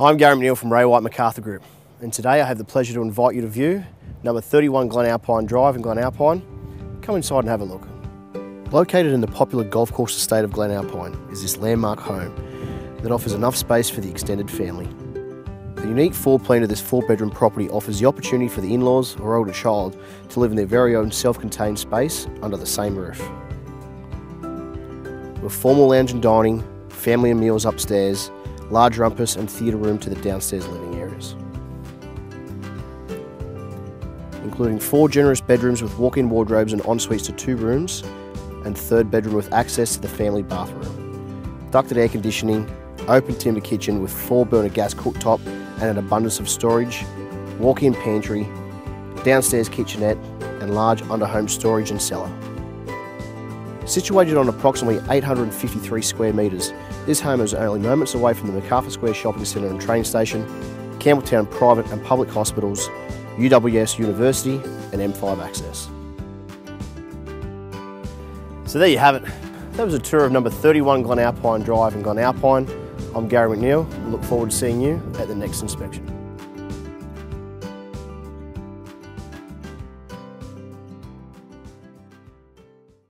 I'm Gary McNeil from Ray White Macarthur Group, and today I have the pleasure to invite you to view number 31 Glen Alpine Drive in Glen Alpine. Come inside and have a look. Located in the popular golf course estate of Glen Alpine is this landmark home that offers enough space for the extended family. The unique floor plan of this four bedroom property offers the opportunity for the in laws or older child to live in their very own self contained space under the same roof. With formal lounge and dining, family and meals upstairs, large rumpus and theatre room to the downstairs living areas. Including four generous bedrooms with walk in wardrobes and en-suites to two rooms, and third bedroom with access to the family bathroom. Ducted air conditioning, open timber kitchen with four burner gas cooktop and an abundance of storage, walk in pantry, downstairs kitchenette, and large underhome storage and cellar. Situated on approximately 853 square metres, this home is only moments away from the Macarthur Square Shopping Centre and train station, Campbelltown private and public hospitals, UWS University, and M5 access. So there you have it. That was a tour of number 31 Glen Alpine Drive in Glen Alpine. I'm Gary McNeil. I look forward to seeing you at the next inspection.